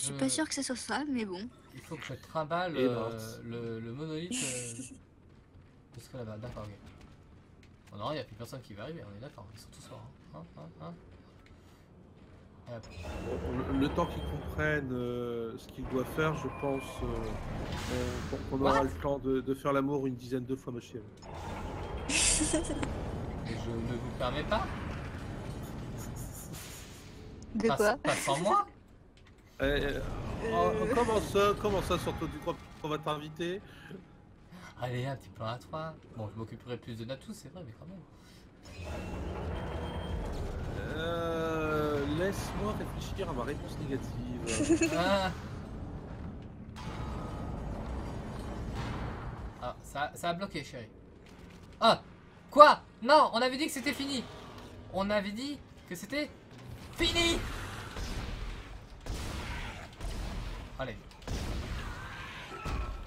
suis Euh. pas sûr que ce soit ça, mais bon. Il faut que je trimballe euh, mince. le, le monolithe euh, de ce là-bas. D'accord, ok. Oh non, il n'y a plus personne qui va arriver, on est d'accord. Ils sont tous morts. Hein, hein, hein. Le, le temps qu'ils comprennent euh, ce qu'ils doivent faire, je pense euh, qu'on- qu'on aura What? le temps de, de faire l'amour une dizaine de fois, ma chérie. Je ne vous permets pas De pas, quoi? pas sans moi Eh, eh, oh, comment ça Comment ça, surtout du crois qu'on va t'inviter? Allez, un petit plan à trois. Bon, je m'occuperai plus de Natou, c'est vrai, mais quand même. Euh, Laisse-moi réfléchir à ma réponse négative. Ah. Ah, ça, ça a bloqué, chérie. Ah Quoi? Non, on avait dit que c'était fini. On avait dit que c'était fini. Allez.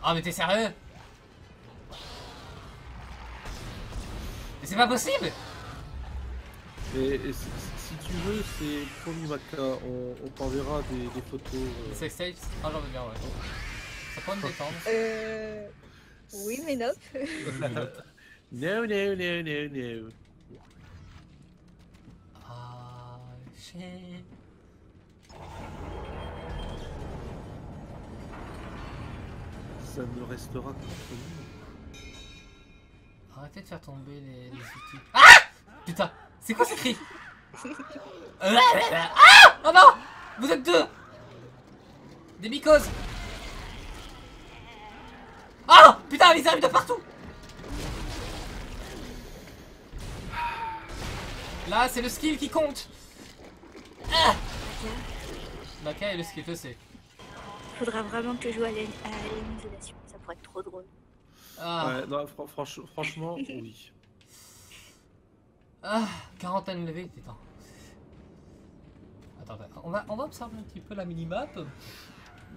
Ah, mais t'es sérieux? Mais c'est pas possible Et, et si, si tu veux, c'est promis, Maka, on, on t'enverra des, des photos. Euh, sex tapes Ah, j'en veux bien, ouais. Ça peut me détendre. Euh. Oui, mais non. No, no, no, no, no. Ah, shit. Ça ne restera qu'entre nous. Arrêtez de faire tomber les, les outils. Ah Putain, c'est quoi ces cris Ah Oh non Vous êtes deux Des mycoses Ah Putain, ils arrivent de partout Là, c'est le skill qui compte Ah Maka et le skill, je. Faudra vraiment que je joue à l'isolation. Ça pourrait être trop drôle. Ah, Ouais, non, fran- franch- franchement, oui. ah quarantaine levée, putain. Attends, attends, on va, on va observer un petit peu la minimap.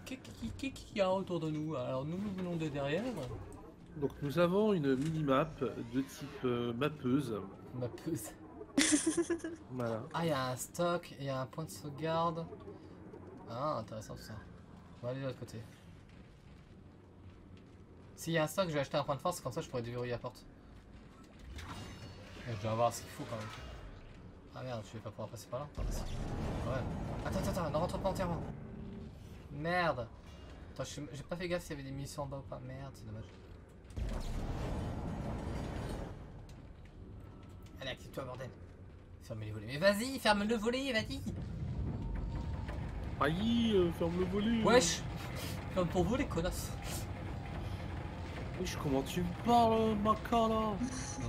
Qu'est-ce qui- qu'est-ce qu'il y a autour de nous? Alors, nous, nous venons de derrière. Donc nous avons une minimap de type euh, mappeuse. Ma peuse. Voilà. Ah, il y a un stock, il y a un point de sauvegarde. Ah, intéressant tout ça. On va aller de l'autre côté. S'il y a un stock, je vais acheter un point de force, comme ça je pourrais déverrouiller la porte. Et je dois avoir ce qu'il faut quand même. Ah merde, je vais pas pouvoir passer par là. Ouais. Attends, attends, attends, ne rentre pas entièrement. Merde. Attends, j'ai pas fait gaffe s'il y avait des munitions en bas ou pas. Merde, c'est dommage. Allez, active-toi, bordel. Ferme les volets. Mais vas-y, ferme le volet, vas-y. Aïe, euh, ferme le volet. Wesh Ferme ton volet, connasse. Wesh, comment tu me parles, Maka, là? Non,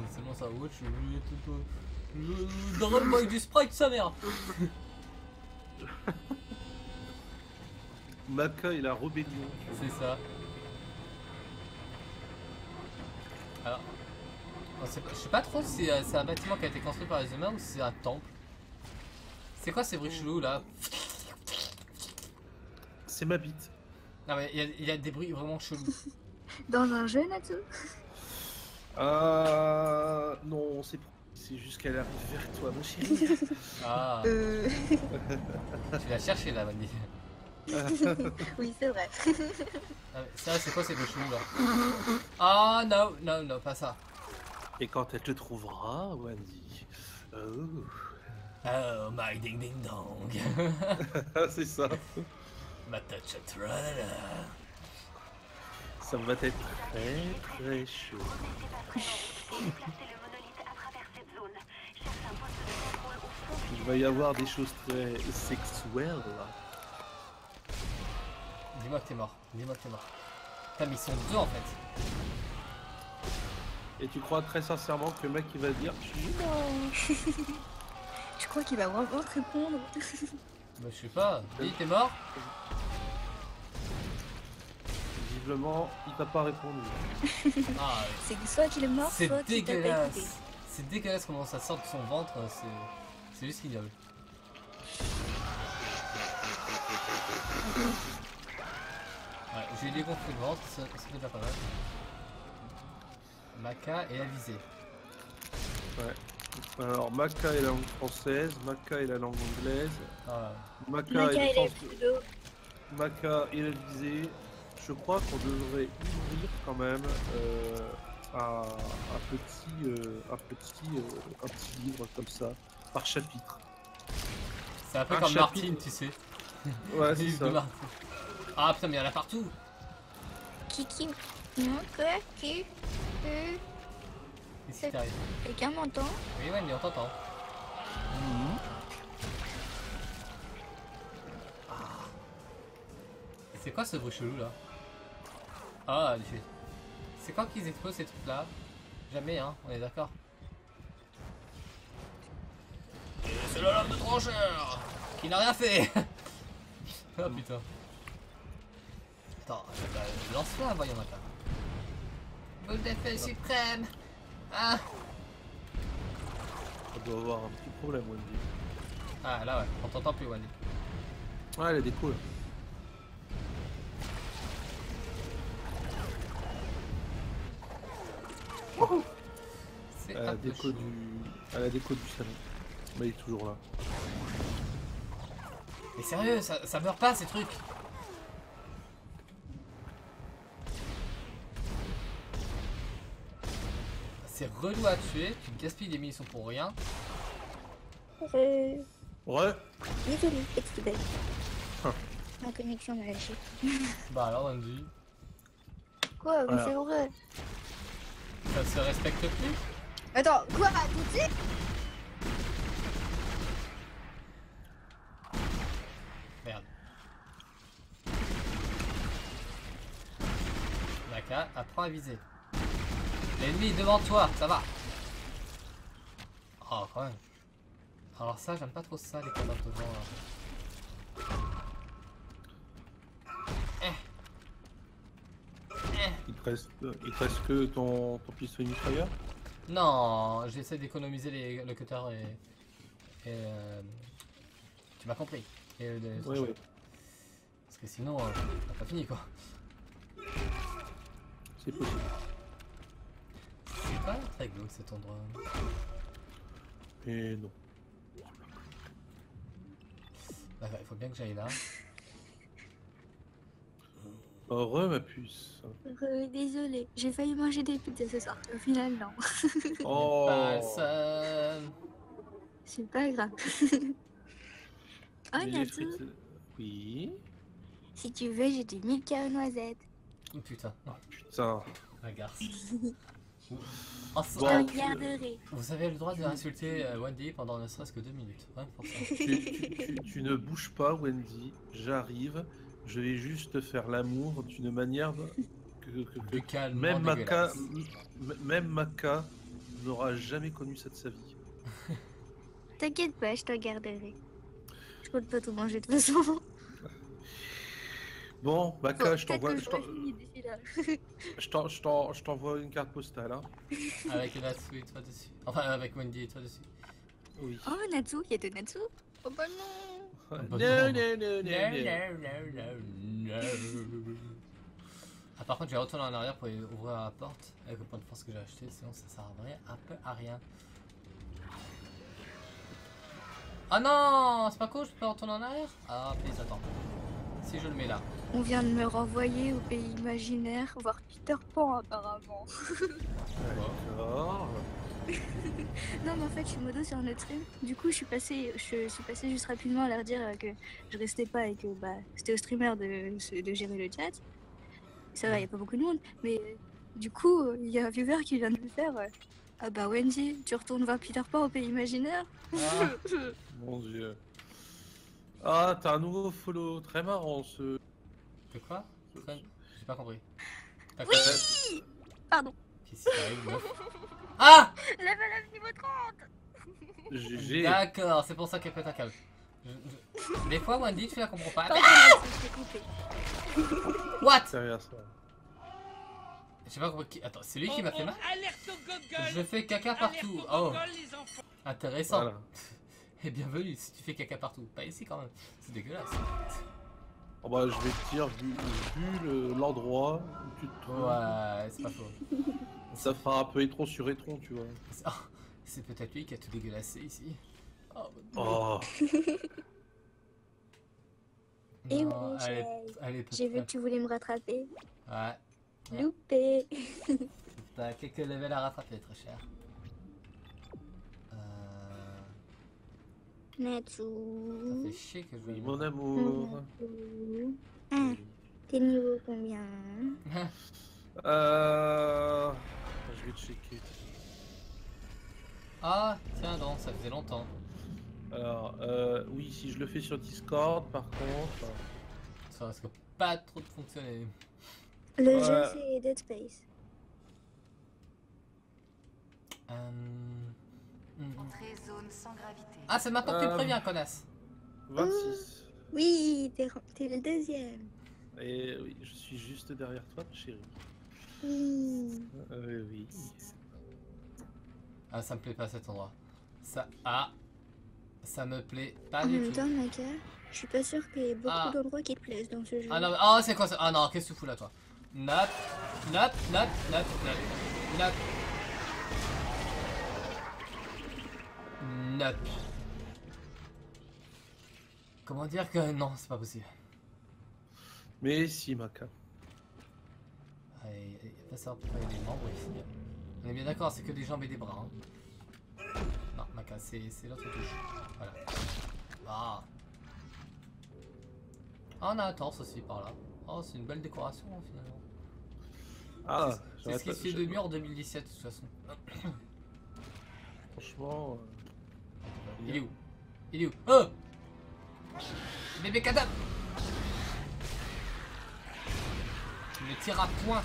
c'est bon ça, wesh, je... je- je- Donne-moi avec du sprite, sa mère Maka et la rébellion. C'est ça. Alors... Je sais pas trop si euh, c'est un bâtiment qui a été construit par les humains ou si c'est un temple. C'est quoi ces bruits chelous là? C'est ma bite. Non mais il y a- il y, a des bruits vraiment chelous. Dans un jeu, Natsu? Euh... Non, c'est c'est juste qu'elle arrive vers toi, mon chéri. Ah, Euh. tu l'as cherché là, Wendy. Oui, c'est vrai. Ah, mais ça, c'est quoi ces bruits chelous là? Ah non, non, non, pas ça. Et quand elle te trouvera, Wendy. Oh. Oh, my ding ding dong. c'est ça. Ça va être très très chaud. Il va y avoir des choses très sexuelles là. Dis-moi que t'es mort. Dis-moi que t'es mort. Putain, mais ils sont deux en fait. Et tu crois très sincèrement que le mec il va dire Je suis mort Tu crois qu'il va vraiment te répondre? Bah, je sais pas. Dis, t'es mort Visiblement, il t'a pas répondu. Ah, C'est que soit qu'il est mort, c'est soit qu'il t'a pas écouté. dégueulasse. C'est dégueulasse comment ça sort de son ventre. C'est c'est juste ignoble. Ouais, j'ai dégonflé le ventre, ça, ça fait déjà pas mal. Maca et la visée. Ouais. Alors, Maka est la langue française, Maka est la langue anglaise, Ah, Maka, Maka est. Maka et la visée, je crois qu'on devrait ouvrir quand même euh, un, un petit, euh, un, petit, euh, un petit livre comme ça, par chapitre. C'est un peu Un comme chapitre. Martine, tu sais. Ouais, c'est ça. Ah putain, mais il y en a partout. Kiki. Non, quoi Qui Euh, Qu'est-ce qui t'arrive Quelqu'un m'entend Oui, ouais, mais on t'entend. Et C'est quoi ce bruit chelou là Ah, du fait. C'est quand qu'ils explosent ces trucs là Jamais, hein, on est d'accord. C'est le lame de trancheur Qui n'a rien fait Ah putain. Attends, lance-la, voyons maintenant. Boule d'effet suprême Ah On doit avoir un petit problème, Wendy. Ah là ouais, on t'entend plus Wendy. Ouais, elle a des coups là. C'est un la déco du, la déco du salon. Mais il est toujours là. Mais sérieux, ça, ça meurt pas ces trucs? C'est relou à tuer, tu gaspilles des munitions pour rien. Euh. Ouais. Désolé, excusez. Ah. Ma connexion m'a lâché. Bah alors Wendy, Quoi Mais Voilà. c'est vrai. ça se respecte plus? Attends, quoi Tout de suite? Merde. Naka, apprends à viser. L'ennemi est devant toi, ça va. Oh quand même. Alors ça, j'aime pas trop ça, les combats devant là. Eh. Eh. Il te reste, il te reste que ton, ton pistolet mitrailleur? Non, j'essaie d'économiser le cutter et. et euh, tu m'as compris. Et Ouais, ouais. Parce que sinon, euh, on n'a pas fini quoi. C'est possible. C'est pas très glauque cet endroit. Et non. Bah, il faut bien que j'aille là. Heureux, ma puce. Euh, Désolé, j'ai failli manger des pizzas ce soir. Au final, non. Oh. C'est pas grave. oh, Natsu, frites- Oui. si tu veux, j'ai du Milka aux noisettes. Oh, putain, Putain. la garce. Oh, ça- Je Bon. te garderai. Vous avez le droit d'insulter euh, Wendy pendant ne serait-ce que deux minutes. Ouais, pour ça. tu, tu- tu- tu ne bouges pas, Wendy. J'arrive. Je vais juste faire l'amour d'une manière que, que- que- Du calme. même Maka, même Maka n'aura jamais connu ça de sa vie. T'inquiète pas, je te garderai. Je compte pas tout manger de toute façon. Bon, Maka, je t'envoie, je t'envoie une carte postale. Hein. Avec Natsu et toi dessus. Enfin, avec Wendy et toi dessus. Oui. Oh, Natsu, il y a de Natsu Oh bah non Non, non, non. non, non, No, non. no, no, no, no. Ah, par contre, je vais retourner en arrière pour ouvrir la porte avec le point de force que j'ai acheté, sinon ça sert à rien, un peu à rien. Ah non, c'est pas cool, je peux retourner en arrière? Ah, please, attends. Si je le mets là. On vient de me renvoyer au pays imaginaire, voir Peter Pan apparemment. D'accord. Non mais en fait je suis modo sur un autre stream. Du coup je suis passé, je suis passé juste rapidement à leur dire euh, que je restais pas et que bah c'était au streamer de, de gérer le chat. Ça va, y a pas beaucoup de monde. Mais du coup il y a un viewer qui vient de me faire. euh, ah bah Wendy, tu retournes voir Peter Pan au pays imaginaire Ah, Mon dieu. Ah, t'as un nouveau follow. Très marrant ce. de quoi Très- J'ai pas compris. T'as Oui Pardon. Qu'est-ce qui t'arrive, meuf Ah Level up niveau 30 GG. D'accord, c'est pour ça qu'elle pète un câble. Je- je- Des fois, Wendy, tu la comprends pas. Pardon je t'ai coupé. What ça. J'ai pas compris. qui- Attends, c'est lui qui m'a fait mal Alerte au Google Je fais caca Alerte partout. Oh, Google, les enfants intéressant. Voilà. Et bienvenue si tu fais caca partout. Pas ici quand même. C'est dégueulasse. Oh bah, je vais te dire, vu, vu le- l'endroit où tu te trouves, Ouais, c'est pas faux. ça fera un peu étron sur étron, tu vois. C'est- oh, c'est peut-être lui qui a tout dégueulassé ici. Oh, Oh, Et Non, oui, elle est, j'ai- elle est J'ai vu que tu voulais me rattraper. Ouais. Ouais. Loupé. T'as quelques levels à rattraper, très cher. Ça Natsu. fait chier que je mon amour. Ah, t'es niveau combien Euh... Je vais checker. ah, tiens donc, ça faisait longtemps. Alors, euh, oui, si je le fais sur Discord, par contre... Ça risque pas trop de fonctionner. Le Ouais. jeu, c'est Dead Space. Euh... Entrée zone sans gravité. Ah, c'est maintenant que tu Euh. préviens, connasse. 26. Oui, t'es le deuxième. Et oui, je suis juste derrière toi, chérie. Oui. Euh, oui. Ah, ça me plaît pas cet endroit. Ça... Ah Ça me plaît pas En du même tout. temps, je suis pas sûre qu'il y ait beaucoup Ah. d'endroits qui te plaisent dans ce jeu. Ah non, ah, c'est quoi ça? Ah non, qu'est-ce que tu fous là, toi? Note, note, note, note, note, note. Comment dire que non, c'est pas possible. Mais si, Maka. Allez, allez, va savoir pourquoi il y a des membres ici. On est bien d'accord, c'est que des jambes et des bras. hein. Non, Maca, c'est l'autre touche. Voilà. Ah. Ah, on a un torse aussi par là. Oh, c'est une belle décoration finalement. Ah, C'est ce qui pas- se fait de mieux en 2017 de toute façon. Franchement... Il est où? Il est où? Oh Bébé cadavre Il me tire à point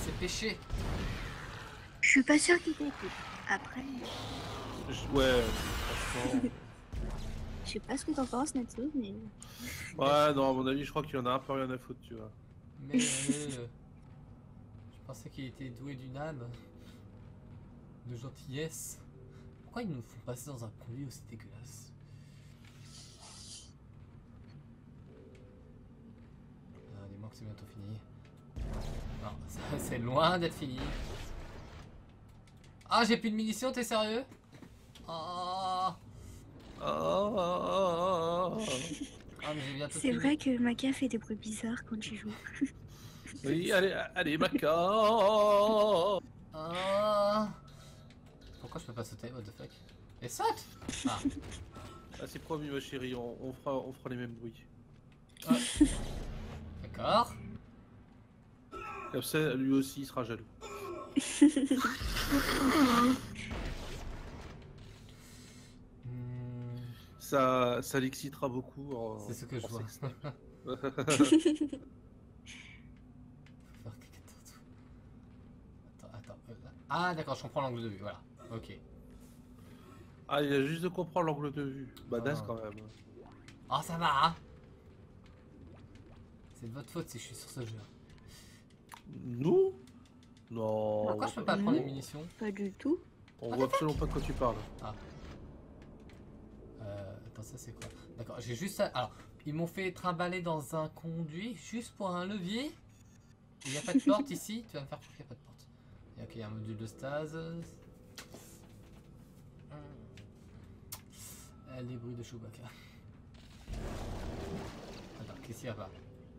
C'est péché Je suis pas sûre qu'il t'écoute. Après, je- Ouais, franchement... je sais pas ce que t'en penses, Natsu, mais. Ouais, non, à mon avis, je crois qu'il en a un peu rien à foutre, tu vois. Mais euh, je pensais qu'il était doué d'une âme de gentillesse. Pourquoi ils nous font passer dans un conduit aussi dégueulasse? Ah, dis-moi que c'est bientôt fini. Non, ça, c'est loin d'être fini. Ah, j'ai plus de munitions, t'es sérieux? Ah, Ah, ah mais j'ai bientôt C'est vrai que Maka fait des bruits bizarres quand tu joues. oui, allez, allez, Maka Ah. Pourquoi je peux pas sauter? What the fuck? Et saute Ah, Ah, c'est promis, ma chérie, on, on fera, on fera les mêmes bruits. d'accord. Comme ça, lui aussi, il sera jaloux. Hmm, Ça, ça l'excitera beaucoup. C'est ce que je vois. Attends, attends. euh. Ah d'accord, je comprends l'angle de vue, voilà. Ok. ah, il a juste de comprendre l'angle de vue. Badass Ah. quand même. Oh ça va hein C'est de votre faute si je suis sur ce jeu. Nous? Non. Pourquoi je peux pas prendre les munitions? Pas du tout. On voit absolument pas de quoi tu parles. euh, Attends, ça c'est quoi? D'accord, j'ai juste... ça- Alors, ils m'ont fait trimballer dans un conduit juste pour un levier. Il n'y a pas de porte ici Tu vas me faire croire qu'il n'y a pas de porte. Et ok, il y a un module de stase. Les bruits de Chewbacca. Attends, qu'est-ce qu'il y a pas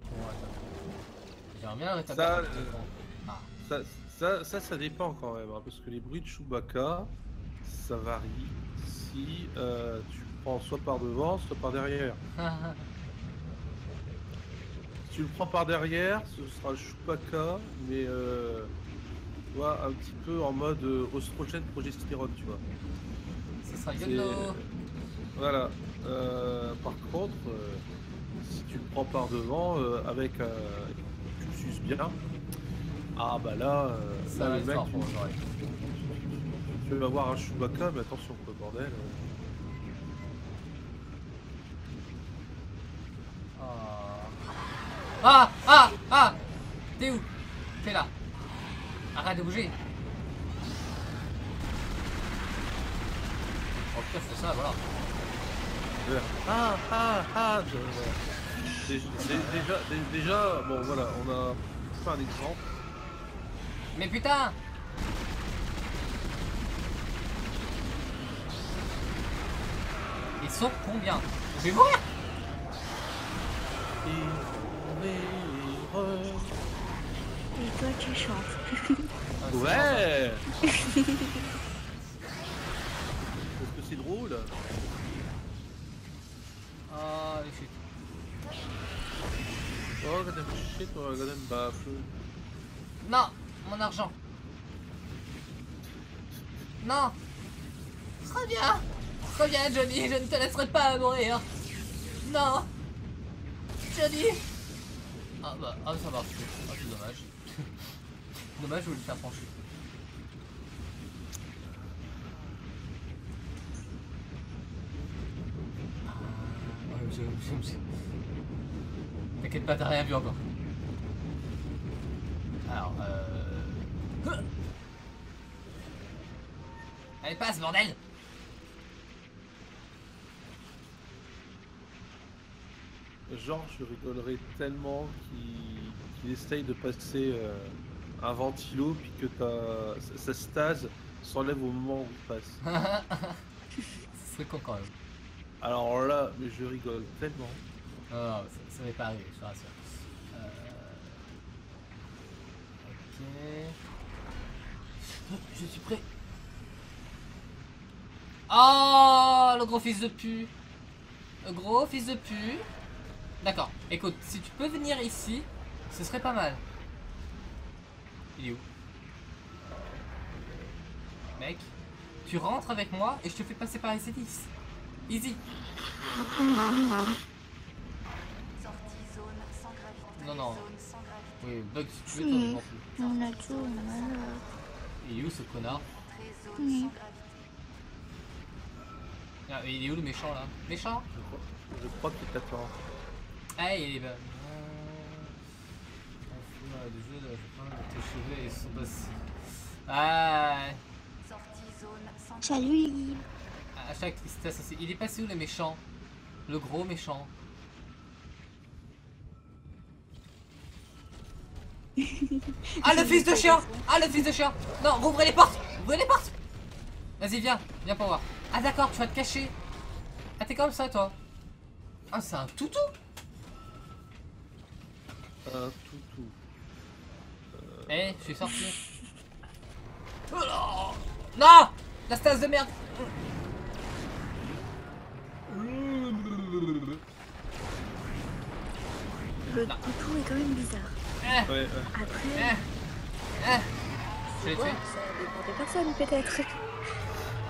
Bon, attends. J'aimerais bien rétablir Ça, le euh. Ah, Ça, ça, ça, ça dépend quand même, hein, parce que les bruits de Chewbacca, ça varie si euh, tu prends soit par devant, soit par derrière. Si tu le prends par derrière, ce sera Chewbacca, mais euh, tu vois, un petit peu en mode euh, oestrogène progestérone, tu vois. Ce sera YOLO Voilà. Euh, par contre, euh, si tu le prends par devant, euh, avec euh, tu le suces bien, ah bah là, euh, Ça là, va le être mec, fort tu, oreilles. tu vas avoir un Chewbacca, mais attention, quoi, bordel. euh. Ah Ah Ah T'es où? T'es là Arrête de bouger Oh putain, c'est ça, voilà. Ah, ah, ah Déjà, dé- déjà, dé- déjà, bon voilà, on a fait un exemple. Mais putain Ils sont combien Je vais mourir. Et toi, tu chantes. Ah, Ouais Est-ce que c'est drôle Ah, les chutes. Oh, goddamn shit, oh, goddamn baffle. Non, mon argent. Non. Reviens. Reviens, Johnny. Je ne te laisserai pas mourir. Non. Johnny. Ah bah, ah, ça marche. Ah, c'est dommage. dommage, je voulais le faire franchir. Ah, ouais, je- je- je- T'inquiète pas, t'as rien vu encore. Alors, euh... Allez, passe, bordel Genre, je rigolerais tellement qu'il essaye de passer euh, un ventilo, puis que ta, sa- stase s'enlève au moment où il passe. Ce serait con quand même. Alors là, mais je rigole tellement. Non, ça, ça m'est pas arrivé, je te rassure. Euh... Ok... Je suis prêt. Oh, le gros fils de pu. Le gros fils de pu. D'accord, écoute, si tu peux venir ici, ce serait pas mal. Il est où? Mec, tu rentres avec moi et je te fais passer par les 10 Easy. Sortie zone sans gravité. Non, non. Oui, bug si tu veux, t'en. On a tout, on a le- Il est où ce connard Entrée zone Oui. sans gravité. ah, Il est où le méchant là? Méchant? Je crois, je crois qu'il t'attend. Ah, il est. bah, On là, des jeux de. Tes cheveux sont passés. Ah, Sortie zone sans Salut à chaque tristesse aussi. Il est passé où le méchant? Le gros méchant Ah, le fils de chien. Ah, le fils de chien. Non, rouvrez les portes. Ouvrez les portes. Vas-y, viens, viens pour voir. Ah, d'accord, tu vas te cacher. Ah, t'es comme ça, toi. Ah, c'est un toutou. Un toutou. Eh, je suis sorti. Oh non La stase de merde. Le toutou est quand même bizarre. Eh, Ouais, ouais. eh, Après, eh Je l'ai ouais, tué ça dépend des personnes peut-être.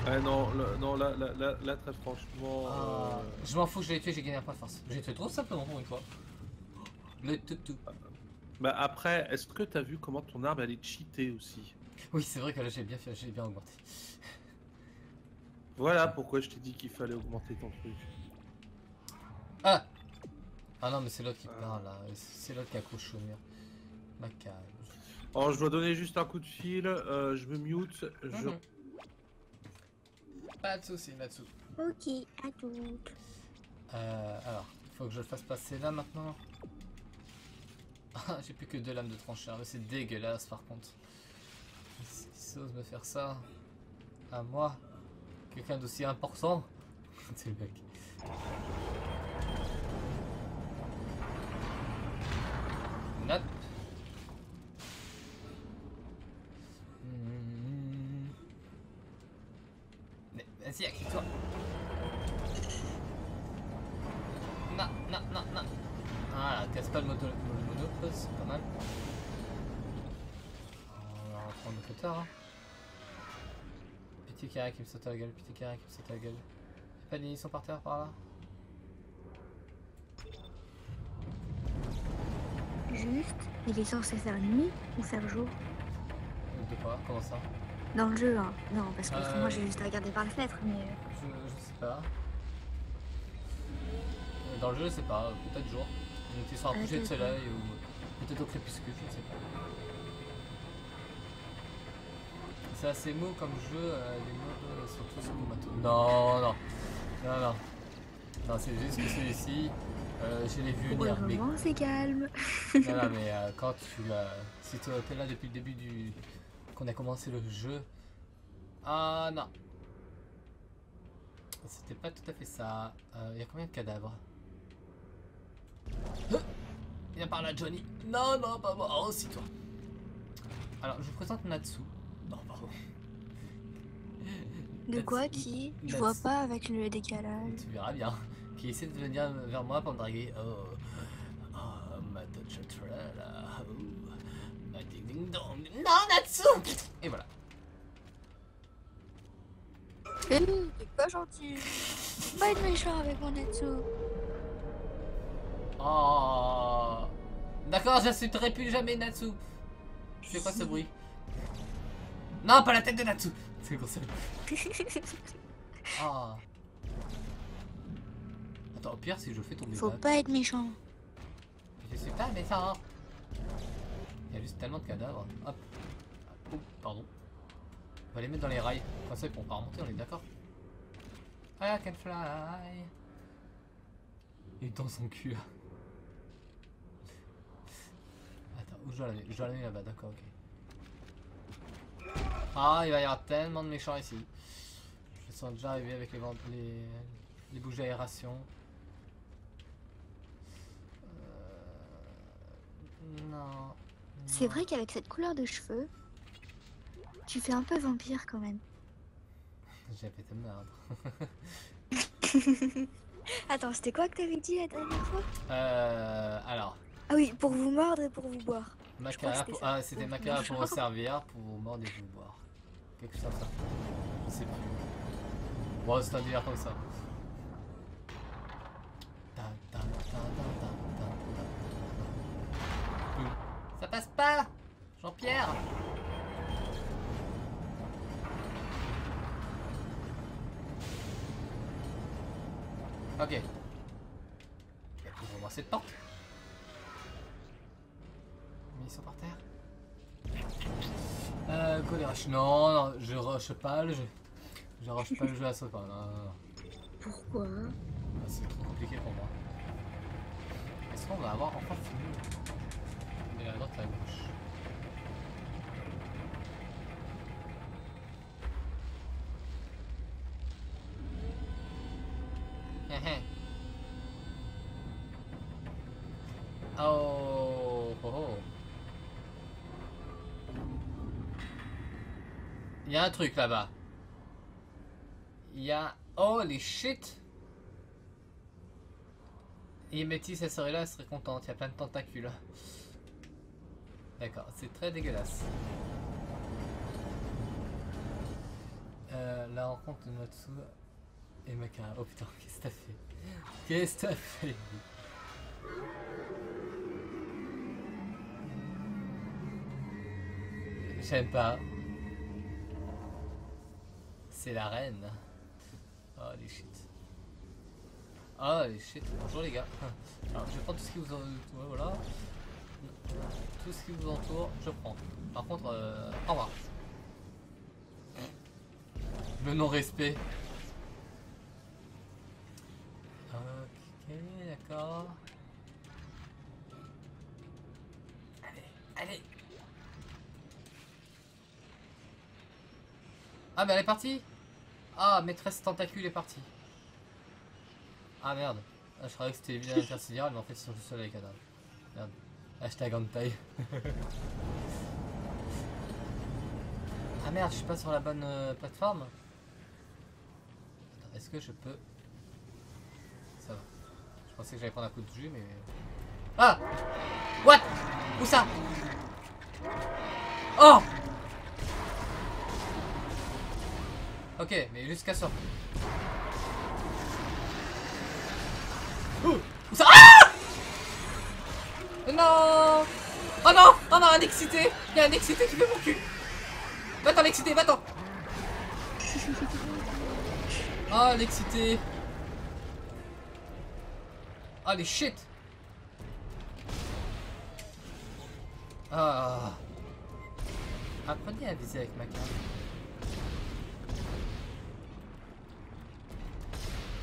Ah non, là, non, là, là, là, là, très franchement. Ah, euh, Je m'en fous, je l'ai tué, j'ai gagné un point de force. J'ai tué trop simplement pour une fois. Le toutou. Bah après, est-ce que t'as vu comment ton arme elle est cheatée aussi? Oui, c'est vrai que là j'ai bien fait, j'ai bien augmenté. Voilà pourquoi je t'ai dit qu'il fallait augmenter ton truc. Ah Ah non, mais c'est l'autre qui Ah. parle là. C'est l'autre qui accroche au mur. Macabre. Alors je dois donner juste un coup de fil, euh, je me mute, je... Mhm. Pas de soucis, Matsu. Ok, à toutes. Euh, alors, faut que je le fasse passer là maintenant. Ah, j'ai plus que deux lames de trancheur, mais c'est dégueulasse par contre. S'ils osent me faire ça? À moi, quelqu'un d'aussi important, c'est le mec. Nope. Cutter. Hein. Petit carré qui me saute à la gueule, petit carré qui me saute à la gueule. Y'a pas de munitions par terre par là? Juste, il est censé faire nuit ou faire jour? De quoi Comment ça? Dans le jeu, hein. Non, parce que Euh. moi j'ai juste regardé par la fenêtre, mais. euh, je, je sais pas. Euh, Dans le jeu, je sais pas, peut-être jour. Un Ah, coucher de soleil ou peut-être au crépuscule, je ne sais pas. C'est assez mou comme jeu, euh, les modes euh, sont tous maintenant. Non, non, non, non. Non, c'est juste que celui-ci, euh, je l'ai vu Pour le venir. Mais, moment, c'est calme. non, non, mais euh, quand tu l'as. Si tu étais là depuis le début du. qu'on a commencé le jeu. Ah non. C'était pas tout à fait ça. Il y a combien de cadavres? Viens par là, Johnny. Non, non, pas moi. Oh, si toi. Alors, je vous présente Natsu. Non, pardon. De quoi qui Je vois pas avec le décalage. Tu verras bien. Qui essaie de venir vers moi pour me draguer. Oh, oh ma Tochatrella. Oh, ma ding ding dong. Non, Natsu Et voilà. Eh, t'es pas gentil. Faut Pas être méchant avec mon Natsu. Oh. D'accord, j'insulterai plus jamais Natsu. Je fais quoi ce bruit? Non, pas la tête de Natsu C'est le concept. Ah. Attends, au pire, si je fais tomber Faut pas être méchant. je suis pas méchant. Il y a juste tellement de cadavres. Hop. Oh, pardon. On va les mettre dans les rails. Comme ça, ils pourront pas remonter, on est d'accord I can fly. Il est dans son cul. Attends, où je dois la mettre Je dois la mettre là-bas, d'accord, ok. Ah, il va y avoir tellement de méchants ici. Je sens déjà arriver avec les, les, les bougies d'aération. Euh, Non. C'est vrai qu'avec cette couleur de cheveux, tu fais un peu vampire quand même. J'ai fait de merde. Attends, c'était quoi que t'avais dit la dernière fois? Euh, alors, Ah oui, pour vous mordre et pour vous boire. Pour... Ah, c'était ma Donc, carrière pour servir, pour mordre et vous boire. Quelque chose comme ça. Je sais plus. Bon, c'est un délire comme ça. Ça passe pas Jean-Pierre Ok. Ouvre-moi cette porte. Ils sont par terre. Euh, quoi les rush Non, non, je rush pas le jeu. Je rush pas le jeu à ce point. Non, non, non. Pourquoi? Ah, C'est trop compliqué pour moi. Est-ce qu'on va avoir enfin fini? Mais à droite, à gauche. Hé hé. Oh, Il y a un truc là-bas. Il y a... Holy shit Et Métis, elle serait là, elle serait contente. Il y a plein de tentacules. D'accord, c'est très dégueulasse. Euh, la rencontre de Natsu et Makara. Oh putain, qu'est-ce que t'as fait? Qu'est-ce que t'as fait? J'aime pas. C'est la reine. Oh les shit. Oh les shit. Bonjour les gars. Alors je prendre tout ce qui vous entoure. Voilà. Tout ce qui vous entoure, je prends. Par contre, euh, au revoir. Le non-respect. Ah, mais elle est partie Ah, maîtresse tentacule est partie. Ah merde. Ah, je croyais que c'était les villes intersidérales, mais en fait, ils sont juste seuls avec cadavres. Merde. Hashtag taille. ah merde, je suis pas sur la bonne euh, plateforme. Est-ce que je peux? Ça va. Je pensais que j'allais prendre un coup de jus, mais. Ah What? Où ça? Oh Ok, mais jusqu'à ça. Ouh, ça Ah Non. Oh non. Oh non, un excité. Il y a un excité qui fait mon cul. Va-t'en l'excité, va-t'en. Oh l'excité. Oh les shit. Ah. Apprenez à viser avec ma carte.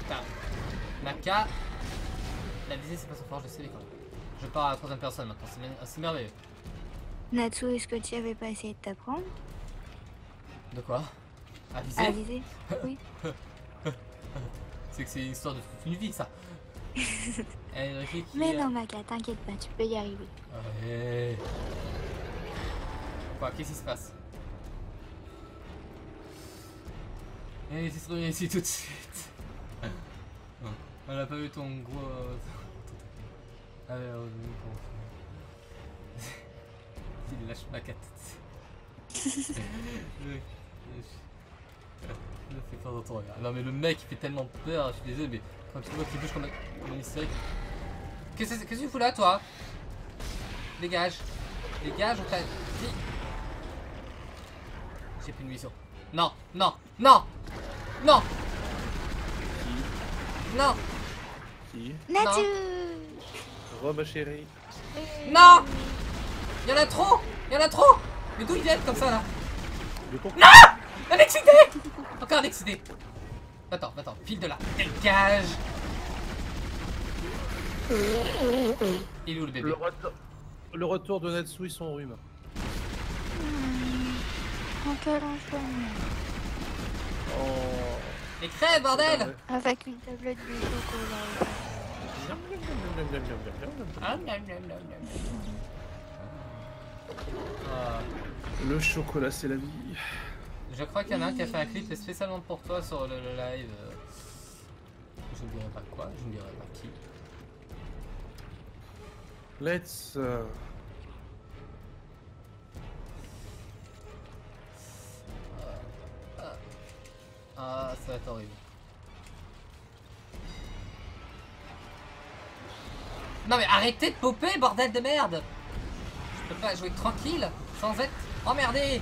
Putain. Naka. La visée c'est pas son fort, je sais les quand même. Je pars à la troisième personne maintenant, c'est mer- c'est merveilleux. Natsu, est-ce que tu avais pas essayé de t'apprendre? De quoi? À viser? À viser Oui. C'est que c'est une histoire de toute une vie ça. Mais non, Maca, t'inquiète pas, tu peux y arriver. Ouais. Quoi, qu'est-ce qui se passe? Eh, c'est trop ici tout de suite. On a pas vu ton gros. euh, Ah ouais, on ton- Il lâche ma le- Je fais pas. Non mais le mec il fait tellement peur, je suis désolé mais quand tu vois qu'il bouge comme un, hystérique. Qu'est-ce que tu fous là toi? Dégage. Dégage, on t'a dit J'ai plus de munitions. Non, non, non Non. Non Re, ma chérie. Non. Y'en a trop. Y'en a trop. Mais d'où ils viennent comme ça là ton Un excité Encore un excité Attends, attends, file de là. Dégage Il est où le bébé le, retour... le retour de Natsu et son rhume. En quel enchaînement Oh. Crève, bordel Avec une tablette de chocolat. Le chocolat, c'est la vie. Je crois qu'il y en a un qui a fait un clip spécialement pour toi sur le, le live. Je ne dirai pas quoi, je ne dirai pas qui. Let's. euh, Ah, ça va être horrible. Non mais arrêtez de popper, bordel de merde Je peux pas jouer tranquille, sans être emmerdé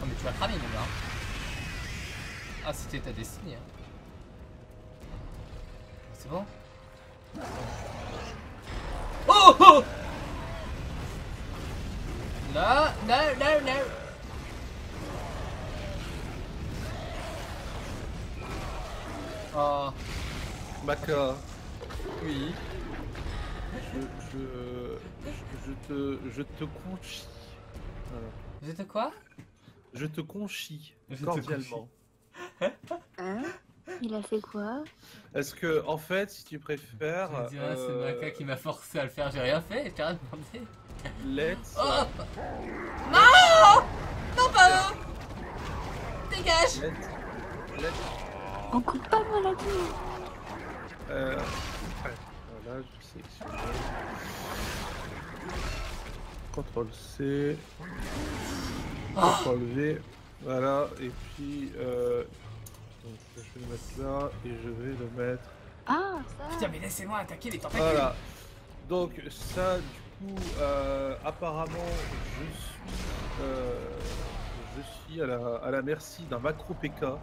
Oh mais tu vas cramer mon gars. Ah c'était ta destinée. hein. C'est bon? Oh oh Non, non, non, non Oh, Maca, oui. Je, je, je te, je te conchie. Voilà. Vous êtes quoi? Je te conchie Je te cordialement. Hein? Il a fait quoi? Est-ce que, en fait, si tu préfères, Je dirais, c'est euh, Maka qui m'a forcé à le faire, j'ai rien fait, j'ai rien demandé. let's, Oh Non Non pas eux Dégage let's, let's, On coupe pas moi la vie. euh, ouais, voilà, je. Contrôle C, Oh, Contrôle V, voilà, et puis, euh, donc, je vais le mettre là, et je vais le mettre Ah, ça. Putain mais laissez-moi attaquer les tentacules Voilà. Donc ça, du coup, euh, apparemment, je suis, euh, je suis à la, à la merci d'un macro PK. Voilà,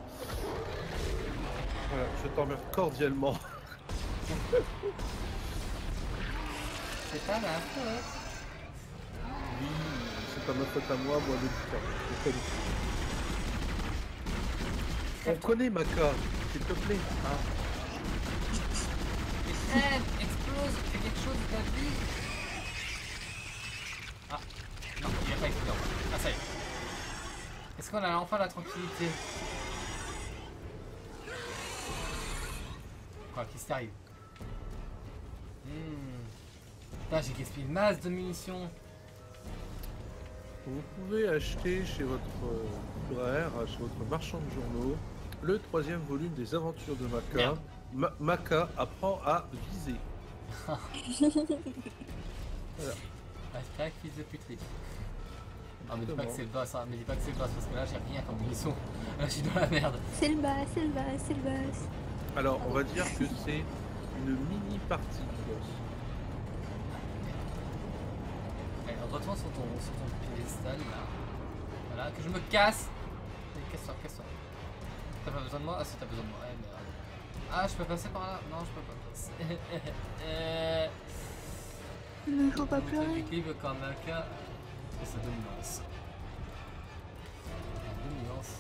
je t'emmerde cordialement. C'est pas ma faute. Oui, c'est pas ma faute à moi, moi le connais. On connaît Maka, s'il te plaît. hein. Crève, explose, fais quelque chose de ta vie Ah, non, il a pas explosé. Ah ça y est. Est-ce qu'on a enfin la tranquillité? Quoi, qu'est-ce qui t'arrive? Hmm. Putain, j'ai gaspillé une masse de munitions. Vous pouvez acheter chez votre euh, libraire, chez votre marchand de journaux, le troisième volume des aventures de Maka. Ma- Maka apprend à viser. Ah, crac, fils de puterie. Ah, mais dis pas que c'est le boss, hein, mais dis pas que c'est le boss parce que là j'ai rien comme munitions. Là je suis dans la merde. C'est le bas, c'est le bas, c'est le bas. Alors, on va dire que c'est une mini partie du boss. Allez, retourne sur ton, sur ton piédestal là. Voilà, que je me casse. Casse-toi, casse-toi. T'as pas besoin de moi? Ah si t'as besoin de moi. Ouais, merde. Ah, je peux passer par là? Non, je peux pas passer. euh... Mais faut pas Donc, pleurer. L'équilibre comme un cas. Et sa dominance. Dominance.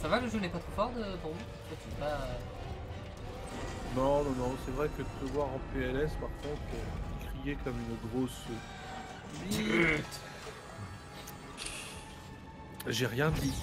Ça va, le jeu n'est pas trop fort de- pour vous? Toi, tu pas. Non, non, non, c'est vrai que de te voir en PLS, par contre, euh, comme une grosse. J'ai rien dit.